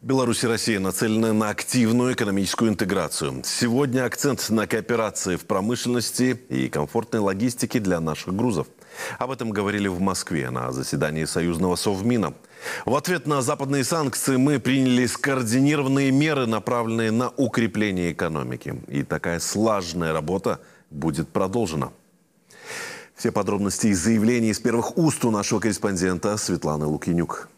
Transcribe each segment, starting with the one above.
Беларусь и Россия нацелены на активную экономическую интеграцию. Сегодня акцент на кооперации в промышленности и комфортной логистике для наших грузов. Об этом говорили в Москве на заседании Союзного Совмина. В ответ на западные санкции мы приняли скоординированные меры, направленные на укрепление экономики. И такая слаженная работа будет продолжена. Все подробности и заявления из первых уст у нашего корреспондента Светланы Лукинюк.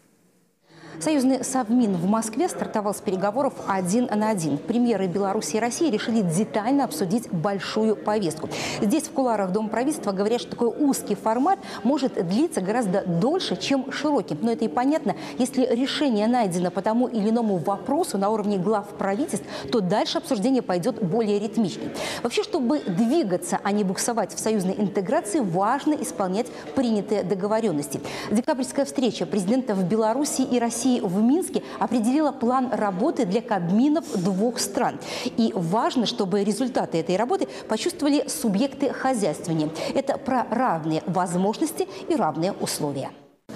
Союзный Совмин в Москве стартовал с переговоров один на один. Премьеры Беларуси и России решили детально обсудить большую повестку. Здесь, в куларах Дома правительства, говорят, что такой узкий формат может длиться гораздо дольше, чем широкий. Но это и понятно. Если решение найдено по тому или иному вопросу на уровне глав правительств, то дальше обсуждение пойдет более ритмичнее. Вообще, чтобы двигаться, а не буксовать в союзной интеграции, важно исполнять принятые договоренности. Декабрьская встреча президентов Беларуси и России России в Минске определила план работы для кабминов двух стран. И важно, чтобы результаты этой работы почувствовали субъекты хозяйствования. Это про равные возможности и равные условия.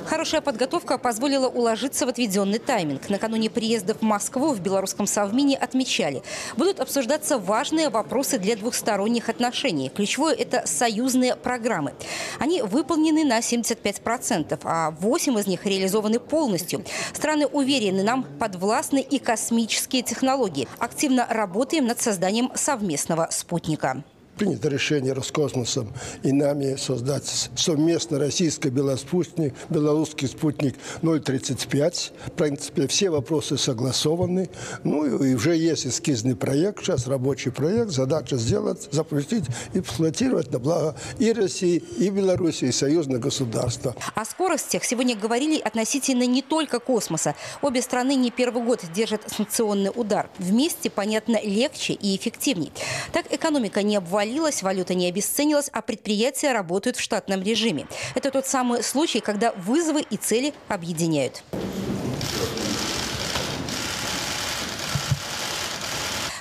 Хорошая подготовка позволила уложиться в отведенный тайминг. Накануне приезда в Москву в Белорусском Совмине отмечали. Будут обсуждаться важные вопросы для двухсторонних отношений. Ключевое – это союзные программы. Они выполнены на 75%, а 8 из них реализованы полностью. Страны уверены, нам подвластны и космические технологии. Активно работаем над созданием совместного спутника принято решение Роскосмосом и нами создать совместно российско-белорусский белорусский спутник 035. В принципе, все вопросы согласованы. Ну и уже есть эскизный проект, сейчас рабочий проект. Задача сделать, запустить и эксплуатировать на благо и России, и Беларуси, и союзных государства. О скоростях сегодня говорили относительно не только космоса. Обе страны не первый год держат санкционный удар. Вместе, понятно, легче и эффективнее. Так экономика не обвалится обвалилась, валюта не обесценилась, а предприятия работают в штатном режиме. Это тот самый случай, когда вызовы и цели объединяют.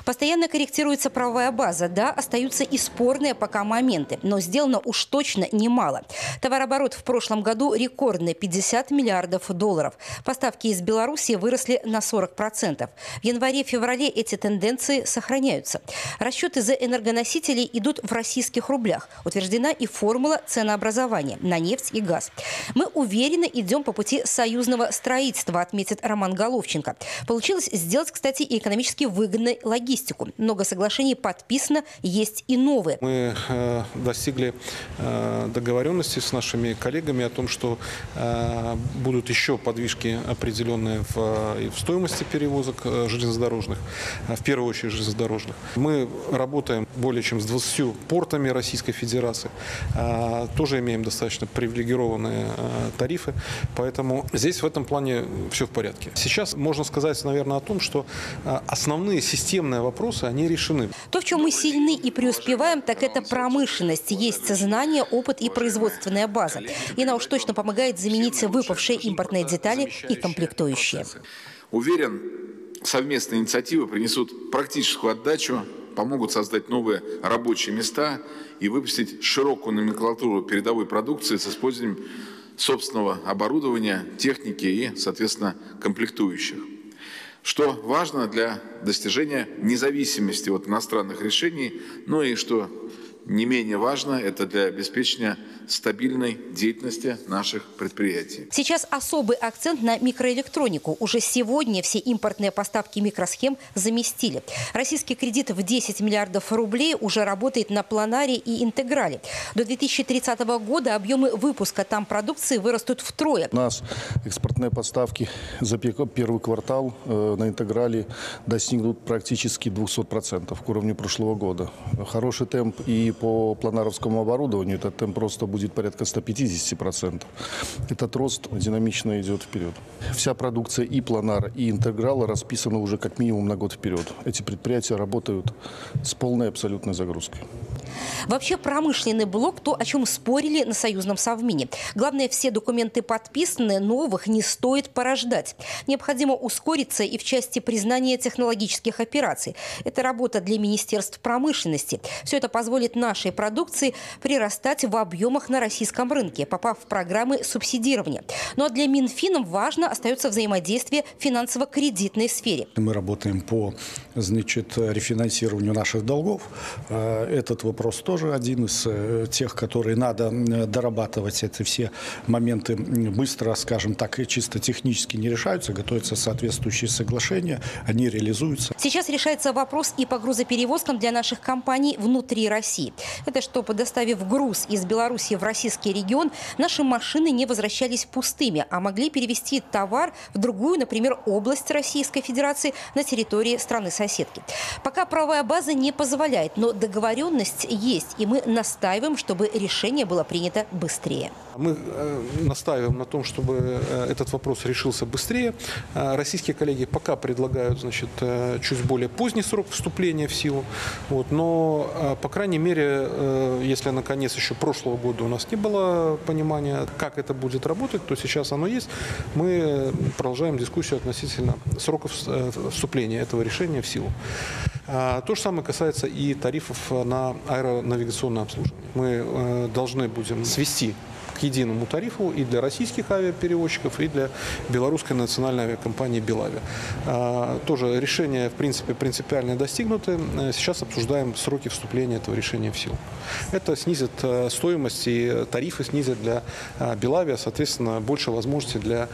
Постоянно корректируется правовая база. Да, остаются и спорные пока моменты, но сделано уж точно немало. Товарооборот в прошлом году рекордный – 50 миллиардов долларов. Поставки из Беларуси выросли на 40%. В январе-феврале эти тенденции сохраняются. Расчеты за энергоносители идут в российских рублях. Утверждена и формула ценообразования на нефть и газ. Мы уверенно идем по пути союзного строительства, отметит Роман Головченко. Получилось сделать, кстати, и экономически выгодной логистикой логистику. Много соглашений подписано, есть и новые. Мы э, достигли э, договоренности с нашими коллегами о том, что э, будут еще подвижки определенные в, в стоимости перевозок железнодорожных, в первую очередь железнодорожных. Мы работаем более чем с 20 портами Российской Федерации, тоже имеем достаточно привилегированные тарифы, поэтому здесь в этом плане все в порядке. Сейчас можно сказать, наверное, о том, что основные системные вопросы, они решены. То, в чем мы сильны и преуспеваем, так это промышленность. Есть знания, опыт и производственная база. И она уж точно помогает заменить выпавшие импортные детали и комплектующие. Уверен, совместные инициативы принесут практическую отдачу, помогут создать новые рабочие места и выпустить широкую номенклатуру передовой продукции с использованием собственного оборудования, техники и, соответственно, комплектующих что важно для достижения независимости от иностранных решений, ну и что не менее важно, это для обеспечения стабильной деятельности наших предприятий. Сейчас особый акцент на микроэлектронику. Уже сегодня все импортные поставки микросхем заместили. Российский кредит в 10 миллиардов рублей уже работает на планаре и интеграле. До 2030 года объемы выпуска там продукции вырастут втрое. У нас экспортные поставки за первый квартал э, на интеграле достигнут практически 200% к уровню прошлого года. Хороший темп и по планаровскому оборудованию этот темп просто будет порядка 150%. Этот рост динамично идет вперед. Вся продукция и планара, и интеграла расписана уже как минимум на год вперед. Эти предприятия работают с полной абсолютной загрузкой. Вообще промышленный блок – то, о чем спорили на союзном совмине. Главное, все документы подписаны, новых не стоит порождать. Необходимо ускориться и в части признания технологических операций. Это работа для Министерств промышленности. Все это позволит нашей продукции прирастать в объемах на российском рынке, попав в программы субсидирования. Ну а для Минфина важно остается взаимодействие в финансово-кредитной сфере. Мы работаем по значит, рефинансированию наших долгов. Э, Этот вопрос тоже один из э, тех, которые надо дорабатывать. Это все моменты быстро, скажем так, чисто технически не решаются. Готовятся соответствующие соглашения, они реализуются. Сейчас решается вопрос и по грузоперевозкам для наших компаний внутри России. Это чтобы, доставив груз из Беларуси в российский регион, наши машины не возвращались пустыми, а могли перевести товар в другую, например, область Российской Федерации на территории страны-соседки. Пока правовая база не позволяет, но договоренность есть, и мы настаиваем, чтобы решение было принято быстрее. Мы э, настаиваем на том, чтобы э, этот вопрос решился быстрее. Э, Российские коллеги пока предлагают значит, чуть более поздний срок вступления в силу. Вот, но, по крайней мере, если на конец еще прошлого года у нас не было понимания, как это будет работать, то сейчас оно есть. Мы продолжаем дискуссию относительно сроков вступления этого решения в силу. То же самое касается и тарифов на аэронавигационное обслуживание. Мы э, должны будем свести к единому тарифу и для российских авиаперевозчиков, и для белорусской национальной авиакомпании «Белави». А, Тоже решение, в принципе, принципиально достигнуты. Э, Сейчас обсуждаем сроки вступления этого решения в силу. Это снизит э, стоимость и тарифы снизят для э, «Белави», а, соответственно, больше возможностей для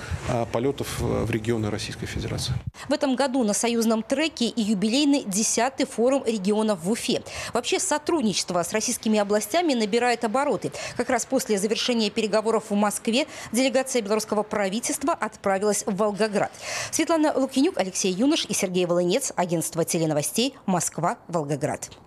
полетов в регионы Российской Федерации. В этом году на союзном треке и юбилейный 10-й форум регионов в Уфе. Вообще сотрудничество с российскими областями набирает обороты. Как раз после завершения переговоров в Москве делегация белорусского правительства отправилась в Волгоград. Светлана Лукинюк, Алексей Юнош и Сергей Волынец. Агентство теленовостей «Москва. Волгоград».